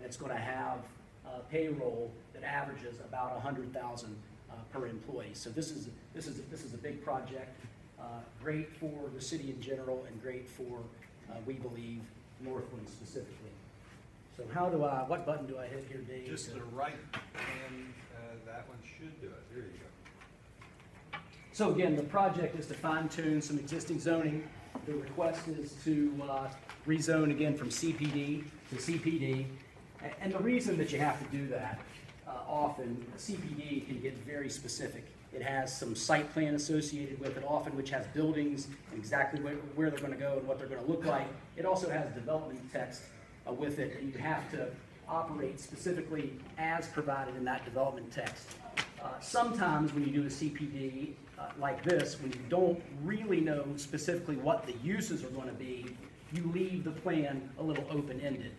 and it's gonna have uh, payroll that averages about a hundred thousand uh, per employee. So this is, this is, this is a big project, uh, great for the city in general and great for, uh, we believe, Northland specifically. So how do I, what button do I hit here, Dave? Just the right, and, uh, that one should do it, there you go. So again, the project is to fine tune some existing zoning. The request is to uh, rezone again from CPD to CPD. And the reason that you have to do that, uh, often, CPD can get very specific. It has some site plan associated with it often, which has buildings, and exactly where, where they're gonna go and what they're gonna look like. It also has development text uh, with it, and you have to operate specifically as provided in that development text. Uh, Sometimes when you do a CPD uh, like this, when you don't really know specifically what the uses are gonna be, you leave the plan a little open-ended.